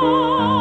啊。